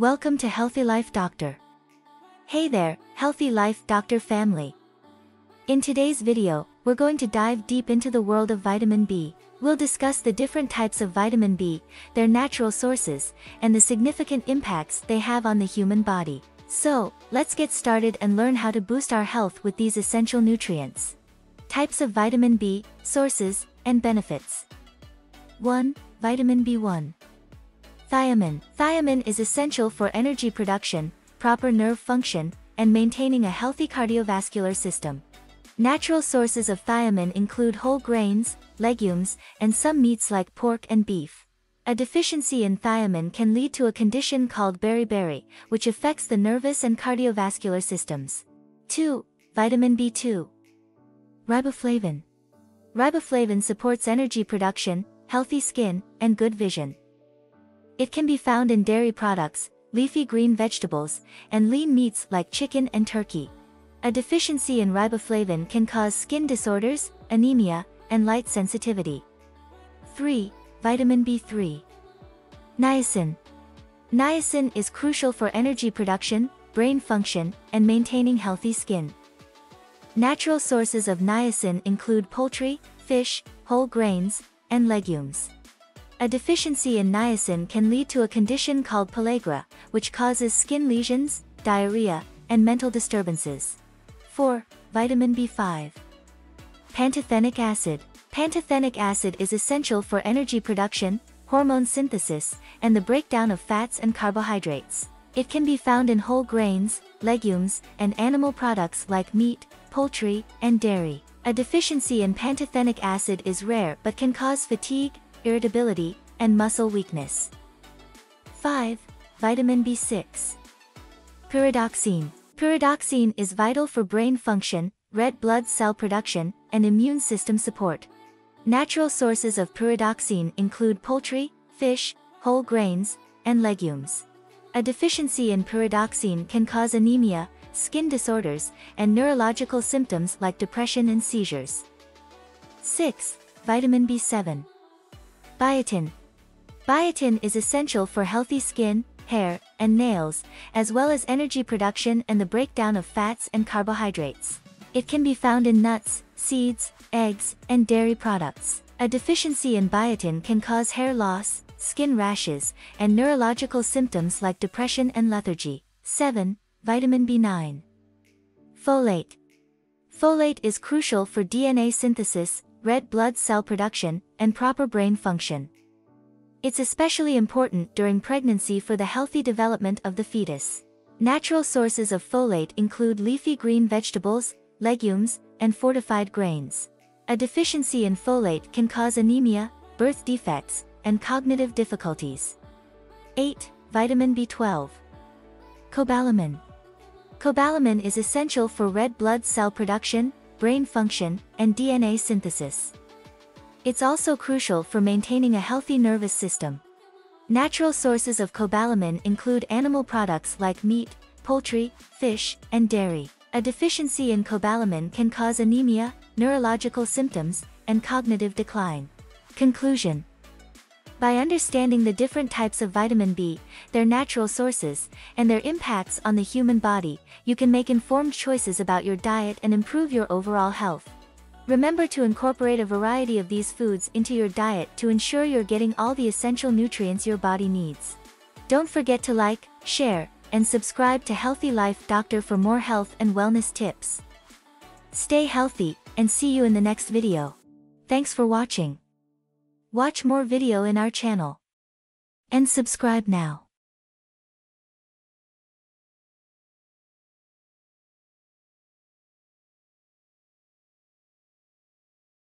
Welcome to Healthy Life Doctor. Hey there, Healthy Life Doctor family. In today's video, we're going to dive deep into the world of vitamin B. We'll discuss the different types of vitamin B, their natural sources, and the significant impacts they have on the human body. So, let's get started and learn how to boost our health with these essential nutrients. Types of vitamin B, sources, and benefits. 1. Vitamin B1. Thiamine. Thiamine is essential for energy production, proper nerve function, and maintaining a healthy cardiovascular system. Natural sources of thiamine include whole grains, legumes, and some meats like pork and beef. A deficiency in thiamine can lead to a condition called beriberi, which affects the nervous and cardiovascular systems. 2. Vitamin B2. Riboflavin. Riboflavin supports energy production, healthy skin, and good vision. It can be found in dairy products, leafy green vegetables, and lean meats like chicken and turkey. A deficiency in riboflavin can cause skin disorders, anemia, and light sensitivity. 3. Vitamin B3. Niacin. Niacin is crucial for energy production, brain function, and maintaining healthy skin. Natural sources of niacin include poultry, fish, whole grains, and legumes. A deficiency in niacin can lead to a condition called pellagra, which causes skin lesions, diarrhea, and mental disturbances. 4. Vitamin B5. Pantothenic acid. Pantothenic acid is essential for energy production, hormone synthesis, and the breakdown of fats and carbohydrates. It can be found in whole grains, legumes, and animal products like meat, poultry, and dairy. A deficiency in pantothenic acid is rare but can cause fatigue, irritability, and muscle weakness. 5. Vitamin B6. Pyridoxine. Pyridoxine is vital for brain function, red blood cell production, and immune system support. Natural sources of pyridoxine include poultry, fish, whole grains, and legumes. A deficiency in pyridoxine can cause anemia, skin disorders, and neurological symptoms like depression and seizures. 6. Vitamin B7. Biotin. Biotin is essential for healthy skin, hair, and nails, as well as energy production and the breakdown of fats and carbohydrates. It can be found in nuts, seeds, eggs, and dairy products. A deficiency in biotin can cause hair loss, skin rashes, and neurological symptoms like depression and lethargy. 7. Vitamin B9. Folate. Folate is crucial for DNA synthesis, red blood cell production, and proper brain function. It's especially important during pregnancy for the healthy development of the fetus. Natural sources of folate include leafy green vegetables, legumes, and fortified grains. A deficiency in folate can cause anemia, birth defects, and cognitive difficulties. 8. Vitamin B12. Cobalamin. Cobalamin is essential for red blood cell production, brain function, and DNA synthesis. It's also crucial for maintaining a healthy nervous system. Natural sources of cobalamin include animal products like meat, poultry, fish, and dairy. A deficiency in cobalamin can cause anemia, neurological symptoms, and cognitive decline. Conclusion by understanding the different types of vitamin B, their natural sources, and their impacts on the human body, you can make informed choices about your diet and improve your overall health. Remember to incorporate a variety of these foods into your diet to ensure you're getting all the essential nutrients your body needs. Don't forget to like, share, and subscribe to Healthy Life Doctor for more health and wellness tips. Stay healthy, and see you in the next video. Thanks for watching. Watch more video in our channel. And subscribe now.